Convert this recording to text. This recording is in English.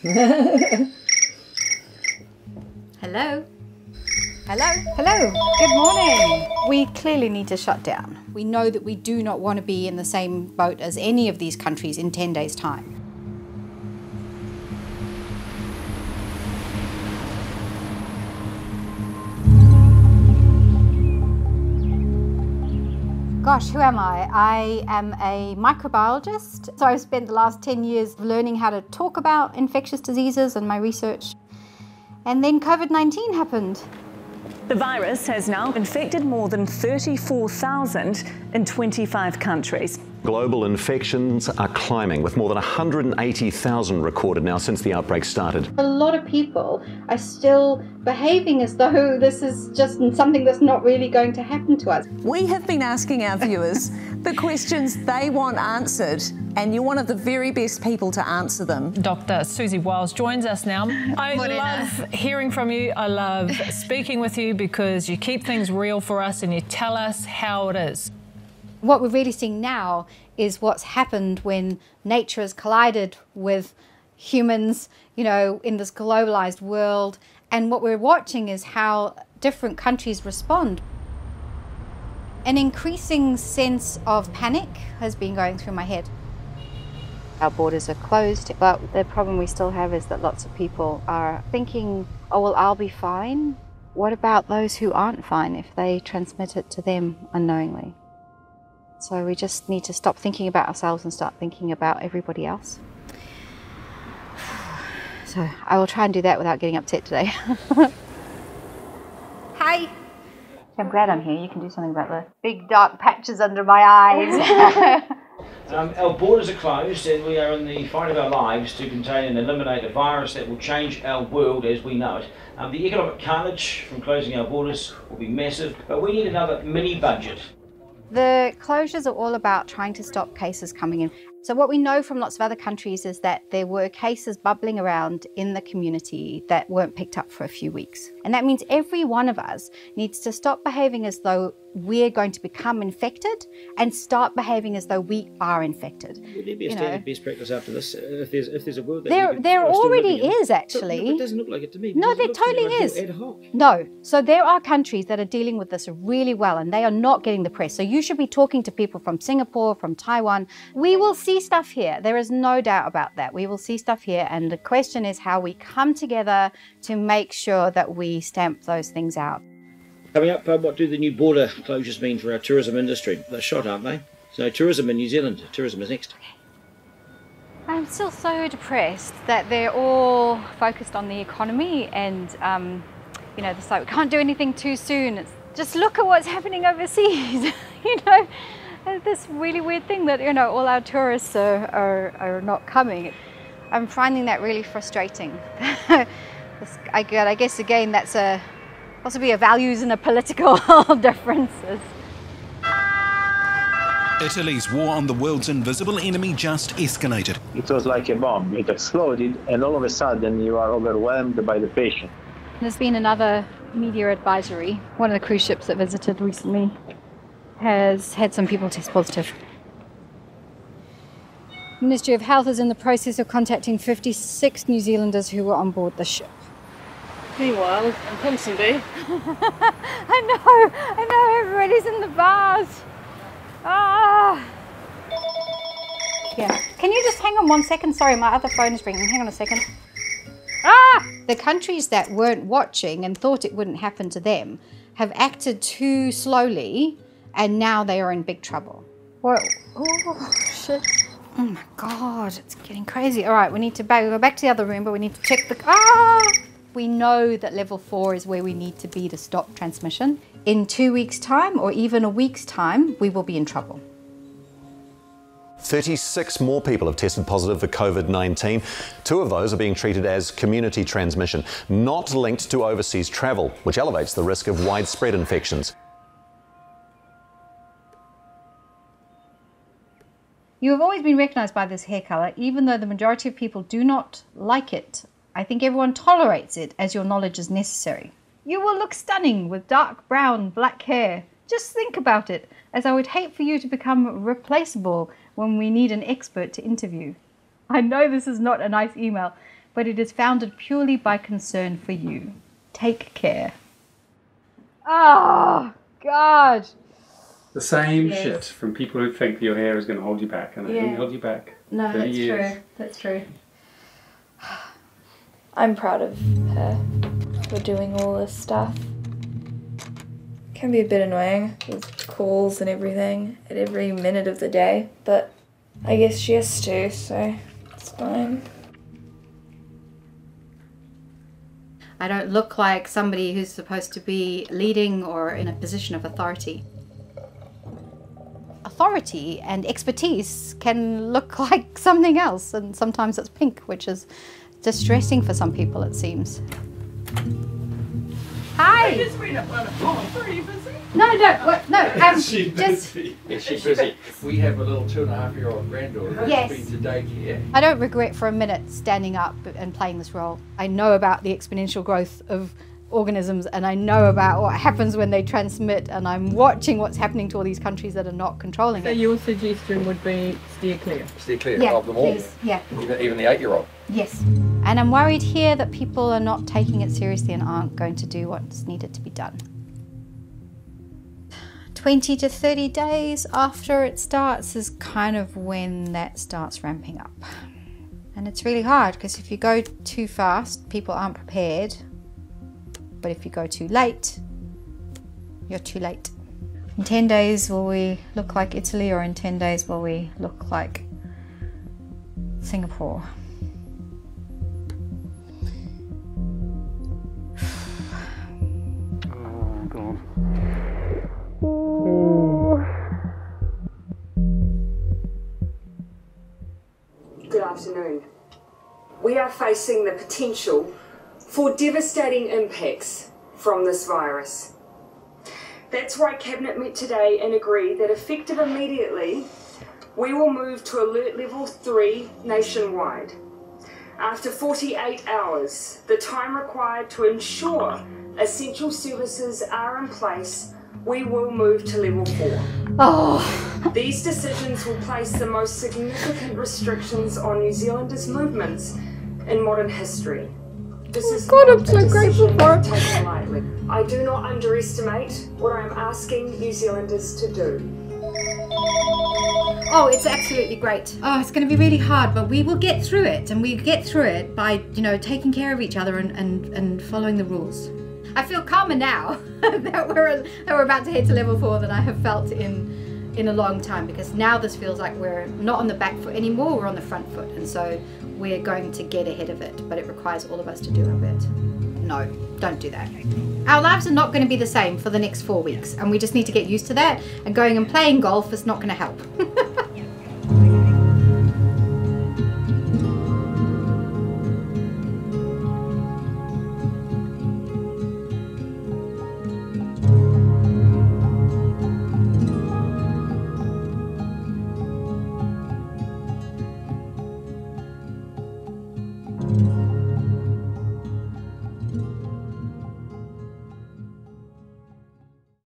Hello? Hello? Hello, good morning. We clearly need to shut down. We know that we do not want to be in the same boat as any of these countries in 10 days' time. Gosh, who am I? I am a microbiologist. So I've spent the last 10 years learning how to talk about infectious diseases and my research. And then COVID 19 happened. The virus has now infected more than 34,000 in 25 countries. Global infections are climbing, with more than 180,000 recorded now since the outbreak started. A lot of people are still behaving as though this is just something that's not really going to happen to us. We have been asking our viewers the questions they want answered, and you're one of the very best people to answer them. Dr. Siouxsie Wiles joins us now. I love hearing from you. I love speaking with you because you keep things real for us and you tell us how it is. What we're really seeing now is what's happened when nature has collided with humans, you know, in this globalized world. And what we're watching is how different countries respond. An increasing sense of panic has been going through my head. Our borders are closed, but the problem we still have is that lots of people are thinking, oh, well, I'll be fine. What about those who aren't fine if they transmit it to them unknowingly? So we just need to stop thinking about ourselves and start thinking about everybody else. So I will try and do that without getting upset today. Hi. I'm glad I'm here. You can do something about the big dark patches under my eyes. Um, our borders are closed and we are in the fight of our lives to contain and eliminate a virus that will change our world as we know it. Um, the economic carnage from closing our borders will be massive, but we need another mini budget. The closures are all about trying to stop cases coming in. So, what we know from lots of other countries is that there were cases bubbling around in the community that weren't picked up for a few weeks. And that means every one of us needs to stop behaving as though we're going to become infected and start behaving as though we are infected. Would there be a You standard know. best practice after this? Uh, If there's, if there's a world that There, there already is actually. But, it doesn't look like it to me. No, there looks to me totally is. Ad hoc. No. So there are countries that are dealing with this really well and they are not getting the press. So you should be talking to people from Singapore, from Taiwan. We will see stuff here. There is no doubt about that. We will see stuff here. And the question is how we come together to make sure that we stamp those things out. Coming up, what do the new border closures mean for our tourism industry? They're shot, aren't they? So tourism in New Zealand, tourism is next. I'm still so depressed that they're all focused on the economy and, um, you know, it's like we can't do anything too soon. It's just look at what's happening overseas. you know, this really weird thing that, you know, all our tourists are, are, are not coming. I'm finding that really frustrating. I guess, again, that's a possibly a values and a political differences. Italy's war on the world's invisible enemy just escalated. It was like a bomb. It exploded, and all of a sudden, you are overwhelmed by the patient. There's been another media advisory. One of the cruise ships that visited recently has had some people test positive. Ministry of Health is in the process of contacting 56 New Zealanders who were on board the ship. Meanwhile, in Ponsonby, I know, I know, everybody's in the bars. Ah. Yeah. Can you just hang on one second? Sorry, my other phone is ringing. Hang on a second. Ah! The countries that weren't watching and thought it wouldn't happen to them have acted too slowly and now they are in big trouble. What? Oh, shit. Oh my god, it's getting crazy. All right, we need to go back to the other room, but we need to check the. Ah! We know that level four is where we need to be to stop transmission. In two weeks' time, or even a week's time, we will be in trouble. 36 more people have tested positive for COVID 19. Two of those are being treated as community transmission, not linked to overseas travel, which elevates the risk of widespread infections. You have always been recognized by this hair color, even though the majority of people do not like it. I think everyone tolerates it as your knowledge is necessary. You will look stunning with dark brown, black hair. Just think about it, as I would hate for you to become replaceable when we need an expert to interview. I know this is not a nice email, but it is founded purely by concern for you. Take care. Oh, God. The same Yes. shit from people who think your hair is going to hold you back, and it Yeah. hasn't held you back. No, that's years. true. That's true. I'm proud of her for doing all this stuff. Can be a bit annoying with calls and everything at every minute of the day, but I guess she has to, so it's fine. I don't look like somebody who's supposed to be leading or in a position of authority. Authority and expertise can look like something else, and sometimes it's pink, which is distressing for some people, it seems. Hi! just read up on a phone. Are you busy? No, no, what, no, um, She just. Is she busy? We have a little two and a half year old granddaughter that's Yes. been to daycare. I don't regret for a minute standing up and playing this role. I know about the exponential growth of organisms and I know about what happens when they transmit and I'm watching what's happening to all these countries that are not controlling So it. So your suggestion would be steer clear. Steer clear Yeah, of them all. please, yeah. Even, even the eight year old. Yes. And I'm worried here that people are not taking it seriously and aren't going to do what's needed to be done. 20 to 30 days after it starts is kind of when that starts ramping up. And it's really hard because if you go too fast, people aren't prepared. But if you go too late, you're too late. In 10 days, will we look like Italy, or in 10 days, will we look like Singapore? God. Good afternoon. We are facing the potential for devastating impacts from this virus. That's why Cabinet met today and agreed that effective immediately, we will move to alert level 3 nationwide. After 48 hours, the time required to ensure essential services are in place, we will move to level 4. Oh. These decisions will place the most significant restrictions on New Zealanders' movements in modern history. This oh is God, I'm so a grateful for it. lightly. I do not underestimate what I am asking New Zealanders to do. Oh, it's absolutely great. Oh, it's going to be really hard, but we will get through it, and we get through it by, you know, taking care of each other and, and, and following the rules. I feel calmer now that we're that we're about to hit to level four than I have felt in in a long time because now this feels like we're not on the back foot anymore, we're on the front foot, and so we're going to get ahead of it. But it requires all of us to do our bit. No, don't do that. Our lives are not going to be the same for the next four weeks, and we just need to get used to that. And going and playing golf is not going to help.